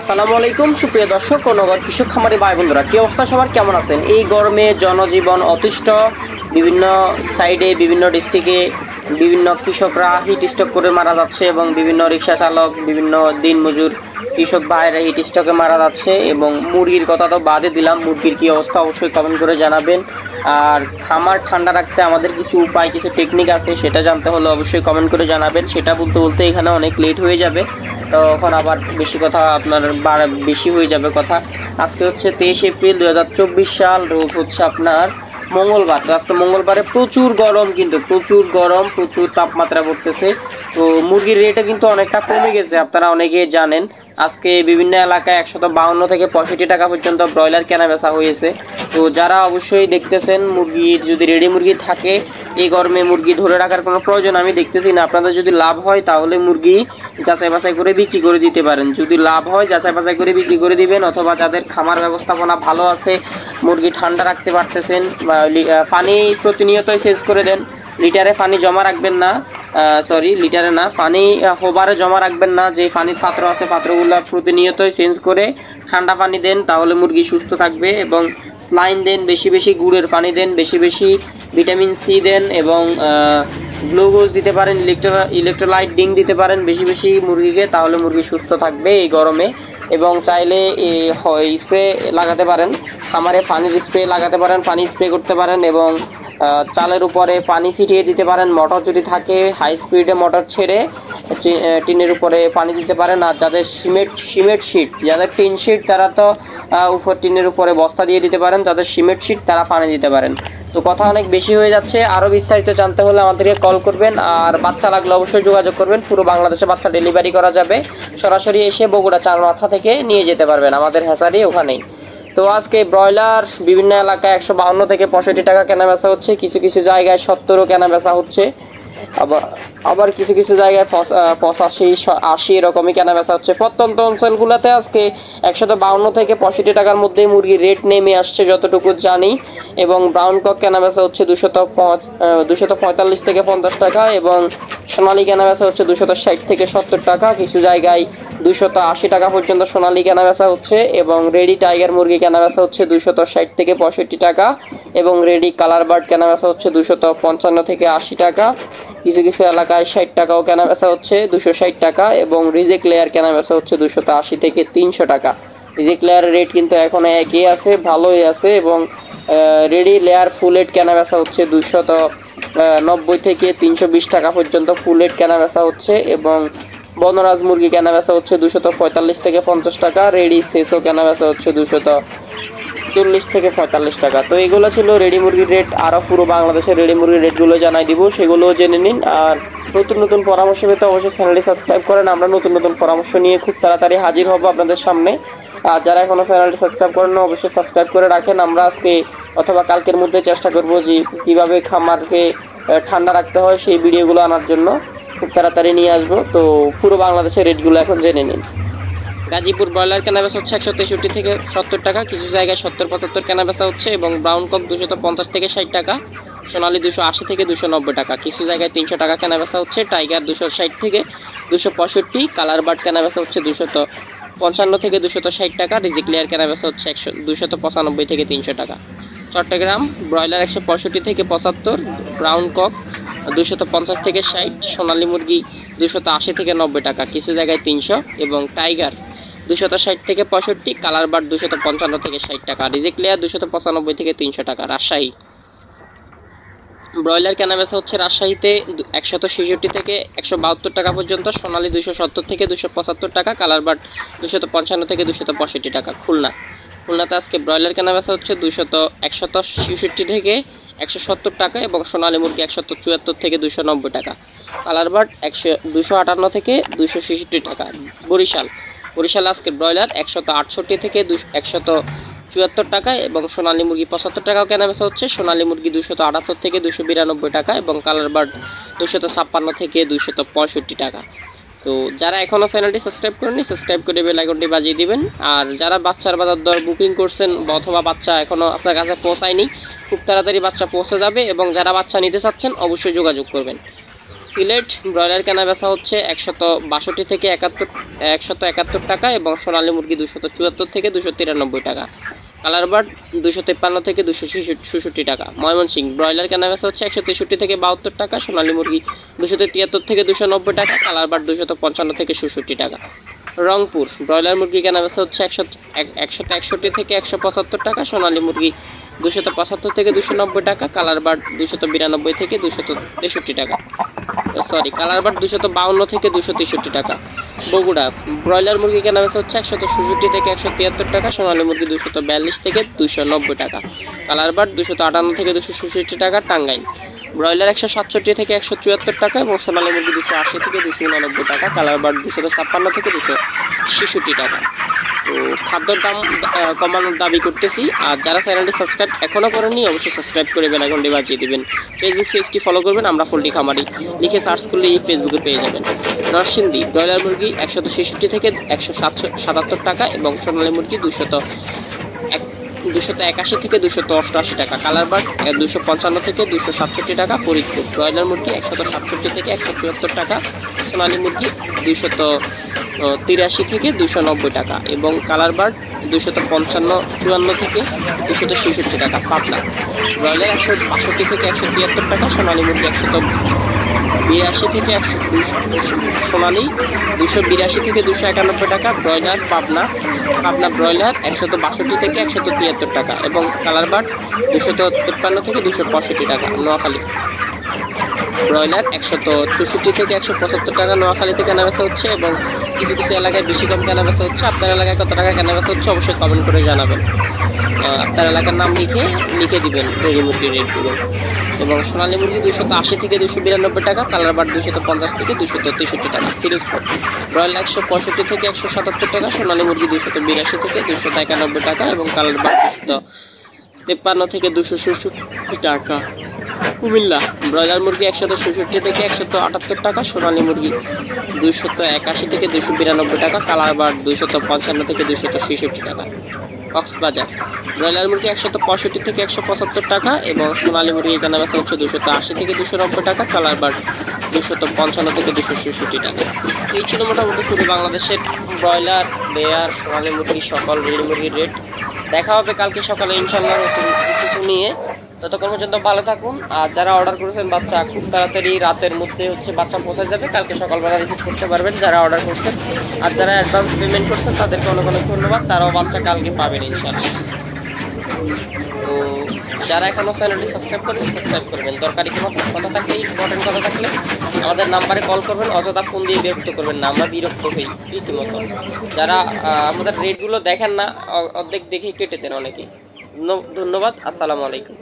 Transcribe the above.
আসসালামু আলাইকুম, সুপ্রিয় দর্শক ও নগর কৃষক খামারি ভাই বন্ধুরা, কি অবস্থা? সবার কেমন আছেন? এই গরমে জনজীবন অতিষ্ঠ। বিভিন্ন সাইডে, বিভিন্ন ডিস্ট্রিক্টে বিভিন্ন কৃষকরা হিট স্ট্রোক করে মারা যাচ্ছে এবং বিভিন্ন রিক্সা চালক, বিভিন্ন দিনমজুর কৃষক ভাইরা হিট স্ট্রোকে মারা যাচ্ছে এবং মুরগির কথা তো বাদে দিলাম, মুরগির কি অবস্থা অবশ্যই কমেন্ট করে জানাবেন। আর খামার ঠান্ডা রাখতে আমাদের কিছু উপায়, কিছু টেকনিক আছে, সেটা জানতে হলে অবশ্যই কমেন্ট করে জানাবেন। সেটা বলতে বলতে এখানে অনেক লেট হয়ে যাবে। তখন আবার বেশি কথা আপনার বেশি হয়ে যাবে কথা। আজকে হচ্ছে তেইশ এপ্রিল দু হাজার চব্বিশ সাল রোগ হচ্ছে আপনার মঙ্গলবার। তো আজকে মঙ্গলবারে প্রচুর গরম কিন্তু, প্রচুর গরম, প্রচুর তাপমাত্রা পড়তেছে। তো মুরগির রেটও কিন্তু অনেকটা কমে গেছে, আপনারা অনেকে জানেন। আজকে বিভিন্ন এলাকায় একশত বাউন্ন থেকে পঁয়ষট্টি টাকা পর্যন্ত ব্রয়লার কেনা বেচা হয়েছে। তো যারা অবশ্যই দেখতেছেন মুরগির, যদি রেডি মুরগি থাকে, এই গরমে মুরগি ধরে রাখার কোনো প্রয়োজন আমি দেখতেছি না। আপনাদের যদি লাভ হয়, তাহলে মুরগি যাচাই বাছাই করে বিক্রি করে দিতে পারেন। যদি লাভ হয়, যাচাই বাছাই করে বিক্রি করে দিবেন, অথবা যাদের খামার ব্যবস্থাপনা ভালো আছে, মুরগি ঠান্ডা রাখতে পারতেছেন বা পানি প্রতিনিয়তই সেচ করে দেন লিটারে পানি জমা রাখবেন না। সরি লিটারে না। পানি হোবারে জমা রাখবেন না। যে পানির পাত্র আছে, পাত্রগুলো প্রতিনিয়তই চেঞ্জ করে ঠান্ডা পানি দেন, তাহলে মুরগি সুস্থ থাকবে এবং স্লাইন দেন, বেশি বেশি গুড়ের পানি দেন, বেশি বেশি ভিটামিন সি দেন এবং গ্লুকোজ দিতে পারেন ইলেকট্রো ইলেকট্রোলাইট ডিং দিতে পারেন বেশি বেশি মুরগিকে, তাহলে মুরগি সুস্থ থাকবে এই গরমে। এবং চাইলে স্প্রে লাগাতে পারেন। খামারে পানির স্প্রে লাগাতে পারেন, পানি স্প্রে করতে পারেন এবং চালের উপরে পানি ছিটিয়ে দিতে পারেন। মোটর যদি থাকে হাই স্পিডে মোটর ছেড়ে টিনের উপরে পানি দিতে পারেন। আর যাদের সিমেন্ট সিমেন্ট শিট যাদের টিন শিট তারা তো উপর টিনের উপরে বস্তা দিয়ে দিতে পারেন। যাদের সিমেন্ট শিট তারা পানি দিতে পারেন। তো কথা অনেক বেশি হয়ে যাচ্ছে। আরও বিস্তারিত জানতে হলে আমাদেরকে কল করবেন। আর বাচ্চা লাগলে অবশ্যই যোগাযোগ করবেন। পুরো বাংলাদেশে বাচ্চা ডেলিভারি করা যাবে। সরাসরি এসে বগুড়া চার মাথা থেকে নিয়ে যেতে পারবেন। আমাদের হ্যাসারি ওখানেই। তো আজকে ব্রয়লার বিভিন্ন এলাকায় একশো বাউন্ন থেকে পঁয়ষট্টি টাকা কেনা বেচা হচ্ছে। কিছু কিছু জায়গায় সত্তরও কেনা বেচা হচ্ছে। আবার আবার কিছু কিছু জায়গায় পঁচাশি আশি এরকমই কেনা বেচা হচ্ছে। প্রত্যন্ত অঞ্চলগুলোতে আজকে একশত বাউন্ন থেকে পঁয়ষট্টি টাকার মধ্যে মুরগির রেট নেমে আসছে, যতটুকু জানি। এবং ব্রাউন কক কেনা বেচা হচ্ছে দুশত দুশত পঁয়তাল্লিশ থেকে পঞ্চাশ টাকা এবং সোনালি কেনা বেচা হচ্ছে দুশত ষাট থেকে সত্তর টাকা। কিছু জায়গায় দুশত আশি টাকা পর্যন্ত সোনালি কেনা বেচা হচ্ছে এবং রেডি টাইগার মুরগি কেনা বেচা হচ্ছে দুশত ষাট থেকে পঁয়ষট্টি টাকা এবং রেডি কালার বার্ড কেনা বেচা হচ্ছে দুশত পঞ্চান্ন থেকে আশি টাকা। কিছু কিছু এলাকায় ষাট টাকাও কেনা বেচা হচ্ছে দুশো ষাট টাকা এবং রিজেক লেয়ার কেনা বেচা হচ্ছে দুশত আশি থেকে তিনশো টাকা। রিজেক লেয়ারের রেট কিন্তু এখনও একই আছে, ভালোই আছে এবং রেডি লেয়ার ফুলেট কেনা বেচা হচ্ছে দুশত নব্বই থেকে তিনশো বিশ টাকা পর্যন্ত ফুলেট কেনা বেচা হচ্ছে এবং বনরাজ মুরগি কেনা বেচা হচ্ছে দুশত পঁয়তাল্লিশ থেকে পঞ্চাশ টাকা রেডি শেষও কেনা বেচা হচ্ছে দুশত চল্লিশ থেকে পঁয়তাল্লিশ টাকা। তো এগুলো ছিল রেডি মুরগির রেট আরও পুরো বাংলাদেশের রেডি মুরগির রেটগুলো জানাই দিব, সেগুলোও জেনে নিন। আর নতুন নতুন পরামর্শ পেতে অবশ্যই চ্যানেলটি সাবস্ক্রাইব করেন। আমরা নতুন নতুন পরামর্শ নিয়ে খুব তাড়াতাড়ি হাজির হব আপনাদের সামনে। আর যারা এখনও চ্যানেলটি সাবস্ক্রাইব করেন না, অবশ্যই সাবস্ক্রাইব করে রাখেন। আমরা আজকে অথবা কালকের মধ্যে চেষ্টা করব যে কীভাবে খামারকে ঠান্ডা রাখতে হয় সেই ভিডিওগুলো আনার জন্য। খুব তাড়াতাড়ি নিয়ে আসব। তো পুরো বাংলাদেশের রেটগুলো এখন জেনে নিন। গাজীপুর ব্রয়লার কেনাবেচা হচ্ছে একশো তেষট্টি থেকে সত্তর টাকা। কিছু জায়গায় সত্তর পঁচাত্তর কেনাবেচা হচ্ছে এবং ব্রাউন কক দুশো পঞ্চাশ থেকে ষাট টাকা। সোনালি দুশো আশি থেকে দুশো নব্বই টাকা। কিছু জায়গায় তিনশো টাকা কেনাবেচা হচ্ছে। টাইগার দুশো ষাট থেকে দুশো পঁয়ষট্টি। কালার বার্ড কেনাবেচা হচ্ছে দুশত পঞ্চান্ন থেকে দুশত ষাট টাকা রিজিক্লিয়ার কেনাবেচা হচ্ছে একশো, দুশত পঁচানব্বই থেকে তিনশো টাকা। চট্টগ্রাম, ব্রয়লার একশো পঁয়ষট্টি থেকে পঁচাত্তর, ব্রাউন কক দুশত পঞ্চাশ থেকে ষাট, সোনালী মুরগি দুশত আশি থেকে নব্বই টাকা, কিছু জায়গায় তিনশো এবং টাইগার দুশত ষাট থেকে পঁয়ষট্টি, কালার বার দুশত পঞ্চান্ন থেকে ষাট টাকা রিজেক্ট লেয়ার দুশত পঁচানব্বই থেকে তিনশো টাকা, রাজশাহী। ব্রয়লার কেনাবেচা হচ্ছে রাজশাহীতে একশত ছেষট্টি থেকে একশো বাহাত্তর টাকা পর্যন্ত, সোনালী দুশো সত্তর থেকে দুশো পঁচাত্তর টাকা কালার বাট দুশত পঞ্চান্ন থেকে দুশত পঁয়ষট্টি টাকা, খুলনা। খুলনাতে আজকে ব্রয়লার কেনাবেচা হচ্ছে দুশত একশত ছেষট্টি থেকে একশো সত্তর টাকা এবং সোনালী মুরগি একশত চুয়াত্তর থেকে দুশো নব্বই টাকা। কালার বাট একশো দুশো আটান্ন থেকে দুশো ছেষট্টি টাকা। বরিশাল। বরিশাল আজকে ব্রয়লার একশত আটষট্টি থেকে দুশো একশত চুয়াত্তর টাকা এবং সোনালী মুরগি পঁচাত্তর টাকাও কেনা বেচা হচ্ছে। সোনালী মুরগি দুশত আটাত্তর থেকে দুশো বিরানব্বই টাকা এবং কালার বার্ড দুশত ছাপ্পান্ন থেকে দুশত পঁয়ষট্টি টাকা। তো যারা এখনও চ্যানেলটি সাবস্ক্রাইব করেনি সাবস্ক্রাইব করে বেল আইকনটি বাজিয়ে দিবেন। আর যারা বাচ্চার বাজার দর বুকিং করছেন অথবা বাচ্চা এখনও আপনার কাছে পৌঁছায়নি, খুব তাড়াতাড়ি বাচ্চা পৌঁছে যাবে এবং যারা বাচ্চা নিতে চাচ্ছেন অবশ্যই যোগাযোগ করবেন। সিলেট ব্রয়লার কেনা বেচা হচ্ছে একশত বাষট্টি থেকে একাত্তর, একশত একাত্তর টাকা এবং সোনালী মুরগি দুশত চুয়াত্তর থেকে দুশো তিরানব্বই টাকা। কালার বার্ড দুশো তেপ্পান্ন থেকে দুশো ছেষট্টি টাকা। ময়মনসিং ব্রয়লার কেনা হচ্ছে একশো তেষট্টি থেকে বাহাত্তর টাকা, সোনালী মুরগি দুশো তিয়াত্তর থেকে দুশো নব্বই টাকা কালার বার্ড দুশত পঞ্চান্ন থেকে ষষট্টি টাকা। রংপুর ব্রয়লার মুরগি কেনা হচ্ছে একশো একশত একষট্টি থেকে একশো পঁচাত্তর টাকা, সোনালী মুরগি দুশত পঁচাত্তর থেকে দুশো নব্বই টাকা কালার বার্ড দুশত বিরানব্বই থেকে দুশত তেষট্টি টাকা। সরি কালার বার্ড দুশত বাউন্ন থেকে দুশো তেষট্টি টাকা। বগুড়া। ব্রয়লার মুরগি কেনা বেচা হচ্ছে একশত ষষট্টি থেকে একশো তিয়াত্তর টাকা, সোনালী মুরগি দুশত বিয়াল্লিশ থেকে দুশো নব্বই টাকা, কালার বার্ড দুশত আটান্ন থেকে দুশো ষষট্টি টাকা, টাঙ্গাইল। ব্রয়লার একশো সাতষট্টি থেকে একশো চুয়াত্তর টাকা এবং সোনালী মুরগি দুশো আশি থেকে দুশো উনানব্বই টাকা, কালার বার্ড দুশো ছাপ্পান্ন থেকে দুশো ছেষট্টি টাকা। তো খাদ্যর দাম কমানোর দাবি করতেছি। আর যারা চ্যানেলটি সাবস্ক্রাইব এখনও করেননি, অবশ্যই সাবস্ক্রাইব করে বেল আইকনটি বাজিয়ে দিবেন। ফেসবুক পেজটি ফলো করবেন, আমরা ফুলটি খামারি। লিখে সার্চ করলে এই ফেসবুকে পেয়ে যাবেন। নরসিংদী, ব্রয়লার মুরগি একশত ছেষট্টি থেকে একশো সাতশো, সাতাত্তর টাকা এবং সোনালী মুরগি দুশত এক দুশত একাশি থেকে দুশত অষ্টআশি টাকা। কালার বার্ড দুশো পঞ্চান্ন থেকে দুশো সাতষট্টি টাকা। ফরিদপুর ব্রয়লার মুরগি একশত সাতষট্টি থেকে একশো চুয়াত্তর টাকা। সোনালী মুরগি দুশত তিরাশি থেকে দুশো নব্বই টাকা এবং কালার বার্ড দুশত পঞ্চান্ন, চুয়ান্ন থেকে দুশত ছেষট্টি টাকা, পাবনা। ব্রয়লার একশো বাষট্টি থেকে একশো তিয়াত্তর টাকা, সোনালী মুরগি একশত বিরাশি থেকে একশো সোনালি দুশো বিরাশি থেকে দুশো একানব্বই টাকা, ব্রয়লার পাবনা পাবনা ব্রয়লার একশত বাষট্টি থেকে একশত তিয়াত্তর টাকা এবং কালার বার্ড দুশত তিপ্পান্ন থেকে দুশো পঁয়ষট্টি টাকা, নোয়াখালী। ব্রয়লার একশত চৌষট্টি থেকে একশো পঁচাত্তর টাকা, নোয়াখালী থেকে কেনাবেচা হচ্ছে এবং কিছু কিছু এলাকায় বেশি কম কেনাবেচা হচ্ছে। আপনার এলাকায় কত টাকা কেনাবেচা হচ্ছে অবশ্যই কমেন্ট করে জানাবেন। আপনার এলাকার নাম লিখে লিখে দিবেন মুরগি মুরগির রেটগুলো এবং সোনালী মুরগি দুশত আশি থেকে দুশো বিরানব্বই টাকা কালার বার দুশত পঞ্চাশ থেকে দুশত তেষট্টি টাকা, ফিরোজপুর। ব্রয়লার একশো পঁয়ষট্টি থেকে একশো সাতাত্তর টাকা, সোনালী মুরগি দুশত বিরাশি থেকে দুশত একানব্বই টাকা এবং কালার বার তেপ্পান্ন থেকে দুশো ষষট্টি টাকা। কুমিল্লা, ব্রয়লার মুরগি একশত ষষট্টি থেকে একশত আটাত্তর টাকা, সোনালী মুরগি দুইশত একাশি থেকে দুশো বিরানব্বই টাকা, কালার বার দুইশত পঞ্চান্ন থেকে দুইশত ছেষট্টি টাকা। কক্সবাজার, ব্রয়লার মুরগি একশত পঁয়ষট্টি থেকে একশো পঁচাত্তর টাকা এবং সোনালী মুরগি এখানে বেচা হচ্ছে দুশত আশি থেকে দুশো নব্বই টাকা, কালার বার দুশত পঞ্চান্ন থেকে দুশো ছেষট্টি টাকা। এই ছিল মোটামুটি পুরো বাংলাদেশের ব্রয়লার লেয়ার সোনালী মুরগি, সকল রেল মুরগির রেট দেখা হবে কালকে সকালে ইনশাল্লাহ কিছু নিয়ে। ততক্ষণ পর্যন্ত ভালো থাকুন। আর যারা অর্ডার করেছেন, বাচ্চা খুব তাড়াতাড়ি রাতের মধ্যে হচ্ছে বাচ্চা পৌঁছে যাবে। কালকে সকালবেলা রিসিভ করতে পারবেন যারা অর্ডার করছেন। আর যারা অ্যাডভান্স পেমেন্ট করছেন, তাদেরকে অনেক অনেক ধন্যবাদ। তারাও বাচ্চা কালকে পাবেন ইনশাল্লাহ তো যারা এখনও চ্যানেলটি সাবস্ক্রাইব করেন সাবস্ক্রাইব করবেন। দরকারি কোনো কথা থাকলে ইম্পর্টেন্ট কথা থাকলে আমাদের নাম্বারে কল করবেন, অযথা ফোন দিয়ে বিরক্ত করবেন না, আমরা বিরক্ত হই, রীতিমতো। যারা আমাদের রেটগুলো দেখেন না অর্ধেক দেখেই কেটে দেন অনেকেই। ধন্য- ধন্যবাদ, আসসালামু আলাইকুম।